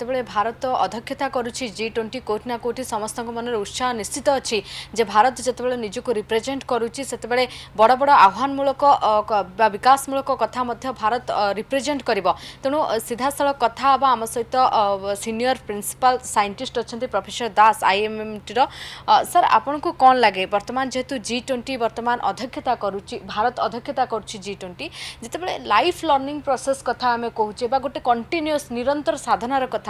যেতবে ভারত অধ্যক্ষতা করছে G twenty কোটি না কোটি সমস্ত মনের উৎসাহ নিশ্চিত অছি যে ভারত যেতবে নিজক রিপ্রেজেট করছে সেতবে বড় বড় আহ্বানমূলক বা বিকাশমূলক কথা মধ্যে ভারত রিপ্রেজেট করব তেমন সিধাসল কথা হওয়া আমার সহ সিনিয়র প্রিন্সিপাল সাইন্টিস্ট অনেক প্রফেসর দাস আইএমএমটির স্যার আপনার কম লাগে বর্তমান যেহেতু জি টোয়েন্টি বর্তমান অধ্যক্ষতা করছে ভারত অধ্যক্ষতা করছে জি টোয়েন্টি যেতবে লাইফ লর্নিং প্রসেস কথা আমি কুচে বা গোটে কন্টিনিউস নিরন্তর সাধনার কথা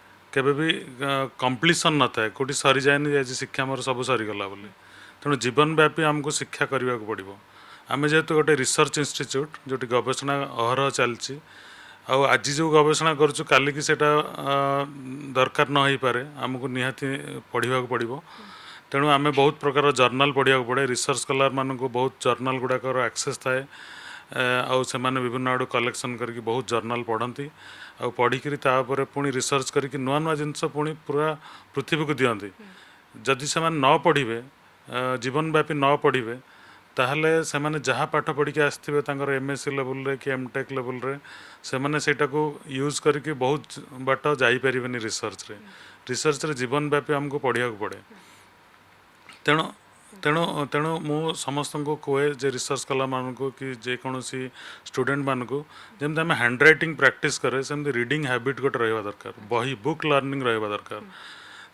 କେବେ ବି କମ୍ପ୍ଲିସନ୍ ନଥାଏ କେଉଁଠି ସରିଯାଏନି ଆଜି ଶିକ୍ଷା ମୋର ସବୁ ସରିଗଲା ବୋଲି ତେଣୁ ଜୀବନବ୍ୟାପୀ ଆମକୁ ଶିକ୍ଷା କରିବାକୁ ପଡ଼ିବ ଆମେ ଯେହେତୁ ଗୋଟେ ରିସର୍ଚ୍ଚ ଇନଷ୍ଟିଚ୍ୟୁଟ୍ ଯେଉଁଠି ଗବେଷଣା ଅହରହ ଚାଲିଛି ଆଉ ଆଜି ଯେଉଁ ଗବେଷଣା କରୁଛୁ କାଲିକି ସେଇଟା ଦରକାର ନ ହେଇପାରେ ଆମକୁ ନିହାତି ପଢ଼ିବାକୁ ପଡ଼ିବ ତେଣୁ ଆମେ ବହୁତ ପ୍ରକାର ଜର୍ନାଲ୍ ପଢ଼ିବାକୁ ପଡ଼େ ରିସର୍ଚ୍ଚ ସ୍କଲାରମାନଙ୍କୁ ବହୁତ ଜର୍ନାଲ୍ ଗୁଡ଼ାକର ଆକ୍ସେସ୍ ଥାଏ ଆଉ ସେମାନେ ବିଭିନ୍ନ ଆଡ଼ୁ କଲେକ୍ସନ୍ କରିକି ବହୁତ ଜର୍ନାଲ୍ ପଢ଼ନ୍ତି ଆଉ ପଢ଼ିକିରି ତା ଉପରେ ପୁଣି ରିସର୍ଚ୍ଚ କରିକି ନୂଆ ନୂଆ ଜିନିଷ ପୁଣି ପୁରା ପୃଥିବୀକୁ ଦିଅନ୍ତି ଯଦି ସେମାନେ ନ ପଢ଼ିବେ ଜୀବନବ୍ୟାପୀ ନ ପଢ଼ିବେ ତାହେଲେ ସେମାନେ ଯାହା ପାଠ ପଢ଼ିକି ଆସିଥିବେ ତାଙ୍କର ଏମ୍ ଏସ୍ ସି ଲେବୁଲ୍ରେ କି ଏମ୍ ଟେକ୍ ଲେବୁଲ୍ରେ ସେମାନେ ସେଇଟାକୁ ୟୁଜ୍ କରିକି ବହୁତ ବାଟ ଯାଇପାରିବେନି ରିସର୍ଚ୍ଚରେ ରିସର୍ଚ୍ଚରେ ଜୀବନବ୍ୟାପୀ ଆମକୁ ପଢ଼ିବାକୁ ପଡ଼େ ତେଣୁ तेणु तेणु मु समस्त को कहे जे रिसर्च कला मान को कि जेकोसी स्टूडेंट मानक जमी आम हैंड रईटिंग प्राक्ट कैसे रिडिंग हैबिट गोटे रहा दरकार बही बुक लर्णिंग रहा दरकार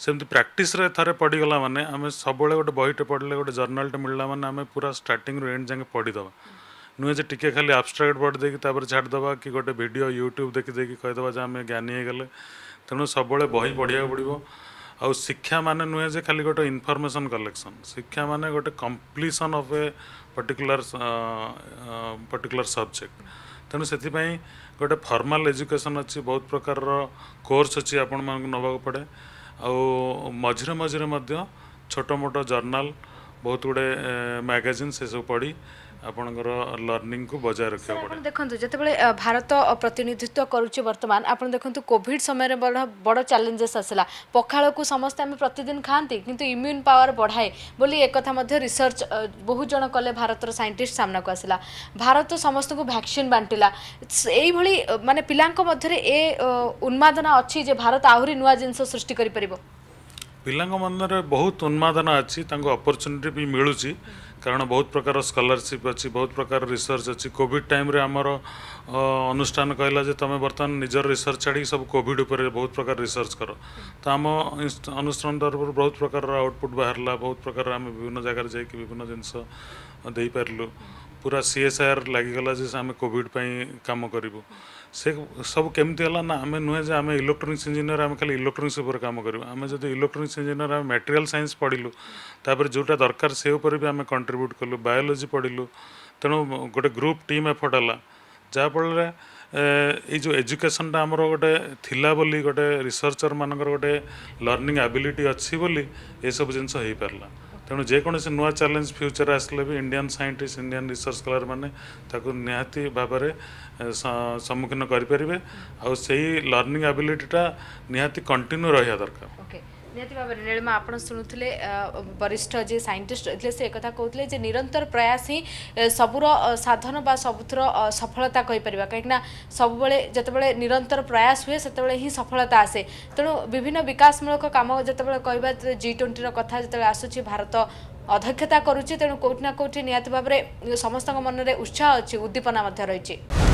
सेमती प्राक्टिस थे पढ़ीगला मैंने आम सब गोटे बहटे पढ़ले गोटे जर्नालटे ला मैंने आम पूरा स्टार्ट रु एंड जाए पढ़ीद नुहे जे टे खाली आबस्ट्राक्ट पढ़ देखिए छाड़देव कि गोटे भिड यूट्यूब देखी देखिए कहीदे ज्ञानी गले तेणु सब बही पढ़ाक पड़ो ଆଉ ଶିକ୍ଷା ମାନେ ନୁହେଁ ଯେ ଖାଲି ଗୋଟେ ଇନଫର୍ମେସନ୍ କଲେକ୍ସନ୍ ଶିକ୍ଷା ମାନେ ଗୋଟେ completion of a particular particular subject ତେଣୁ ସେଥିପାଇଁ ଗୋଟେ ଫର୍ମାଲ ଏଜୁକେସନ୍ ଅଛି ବହୁତ ପ୍ରକାରର କୋର୍ସ ଅଛି ଆପଣମାନଙ୍କୁ ନେବାକୁ ପଡ଼େ ଆଉ ମଝିରେ ମଝିରେ ମଧ୍ୟ ଛୋଟ ମୋଟ ଜର୍ନାଲ୍ ବହୁତ ଗୁଡ଼ିଏ ମ୍ୟାଗାଜିନ୍ ସେସବୁ ପଢ଼ି ଆପଣଙ୍କର ଲର୍ଣ୍ଣିଂକୁ ବଜାୟ ରଖିବାକୁ ପଡ଼ିବ ଦେଖନ୍ତୁ ଯେତେବେଳେ ଭାରତ ପ୍ରତିନିଧିତ୍ୱ କରୁଛି ବର୍ତ୍ତମାନ ଆପଣ ଦେଖନ୍ତୁ କୋଭିଡ଼୍ ସମୟରେ ବଡ଼ ବଡ଼ ଚ୍ୟାଲେଞ୍ଜେସ୍ ଆସିଲା ପଖାଳକୁ ସମସ୍ତେ ଆମେ ପ୍ରତିଦିନ ଖାଆନ୍ତି କିନ୍ତୁ ଇମ୍ୟୁନ୍ ପାୱାର ବଢ଼ାଏ ବୋଲି ଏକଥା ମଧ୍ୟ ରିସର୍ଚ୍ଚ ବହୁ ଜଣ କଲେ ଭାରତର ସାଇଣ୍ଟିଷ୍ଟ ସାମ୍ନାକୁ ଆସିଲା ଭାରତ ସମସ୍ତଙ୍କୁ ଭ୍ୟାକ୍ସିନ୍ ବାଣ୍ଟିଲା ଏଇଭଳି ମାନେ ପିଲାଙ୍କ ମଧ୍ୟରେ ଏ ଉନ୍ମାଦନା ଅଛି ଯେ ଭାରତ ଆହୁରି ନୂଆ ଜିନିଷ ସୃଷ୍ଟି କରିପାରିବ ପିଲାଙ୍କ ମନରେ ବହୁତ ଉନ୍ମାଦନା ଅଛି ତାଙ୍କୁ ଅପରଚ୍ୟୁନିଟି ବି ମିଳୁଛି କାରଣ ବହୁତ ପ୍ରକାର ସ୍କଲାରସିପ୍ ଅଛି ବହୁତ ପ୍ରକାର ରିସର୍ଚ୍ଚ ଅଛି କୋଭିଡ଼ ଟାଇମ୍ରେ ଆମର ଅନୁଷ୍ଠାନ କହିଲା ଯେ ତୁମେ ବର୍ତ୍ତମାନ ନିଜର ରିସର୍ଚ୍ଚ ଛାଡ଼ିକି ସବୁ କୋଭିଡ଼ ଉପରେ ବହୁତ ପ୍ରକାର ରିସର୍ଚ୍ଚ କର ତ ଆମ ଅନୁଷ୍ଠାନ ତରଫରୁ ବହୁତ ପ୍ରକାରର ଆଉଟପୁଟ୍ ବାହାରିଲା ବହୁତ ପ୍ରକାର ଆମେ ବିଭିନ୍ନ ଜାଗାରେ ଯାଇକି ବିଭିନ୍ନ ଜିନିଷ ଦେଇପାରିଲୁ पुरा सिएसआइआर लागिगलाड काम सबै केमि होला नहुँदै आउँदै इलेक्ट्रोनस इन्जिनयर खालि इलेक्ट्रोनिक्स काम गर्नु आदि इलेक्ट्रोनिक्स इन्जिनयर मेटेरियाल तापर पढा दरकार कन्ट्रिब्युट कलु बायोलजी पढल तेणु गोटे ग्रुप टीम एफर्ट होला जहाँफल एउटा एजुकेसन टा गोटे रिसर्चर मर्निङ आबिलिटी अहिले बोली एसबु जिनिस है पारला ତେଣୁ ଯେକୌଣସି ନୂଆ ଚ୍ୟାଲେଞ୍ଜ ଫ୍ୟୁଚର ଆସିଲେ ବି ଇଣ୍ଡିଆନ୍ ସାଇଣ୍ଟିଷ୍ଟ ଇଣ୍ଡିଆନ୍ ରିସର୍ଚ୍ଚ ମାନେ ତାକୁ ନିହାତି ଭାବରେ ସମ୍ମୁଖୀନ କରିପାରିବେ ଆଉ ସେଇ ଲର୍ଣ୍ଣିଂ ଆବିଲିଟିଟା ନିହାତି କଣ୍ଟିନ୍ୟୁ ରହିବା ଦରକାର ନିହାତି ଭାବରେ ନୀଳିମା ଆପଣ ଶୁଣୁଥିଲେ ବରିଷ୍ଠ ଯିଏ ସାଇଣ୍ଟିଷ୍ଟ ଥିଲେ ସେ ଏକଥା କହୁଥିଲେ ଯେ ନିରନ୍ତର ପ୍ରୟାସ ହିଁ ସବୁର ସାଧନ ବା ସବୁଥିର ସଫଳତା କହିପାରିବା କାହିଁକିନା ସବୁବେଳେ ଯେତେବେଳେ ନିରନ୍ତର ପ୍ରୟାସ ହୁଏ ସେତେବେଳେ ହିଁ ସଫଳତା ଆସେ ତେଣୁ ବିଭିନ୍ନ ବିକାଶମୂଳକ କାମ ଯେତେବେଳେ କହିବା ଜି ଟ୍ୱେଣ୍ଟିର କଥା ଯେତେବେଳେ ଆସୁଛି ଭାରତ ଅଧ୍ୟକ୍ଷତା କରୁଛି ତେଣୁ କେଉଁଠି ନା କେଉଁଠି ନିହାତି ଭାବରେ ସମସ୍ତଙ୍କ ମନରେ ଉତ୍ସାହ ଅଛି ଉଦ୍ଦୀପନା ମଧ୍ୟ ରହିଛି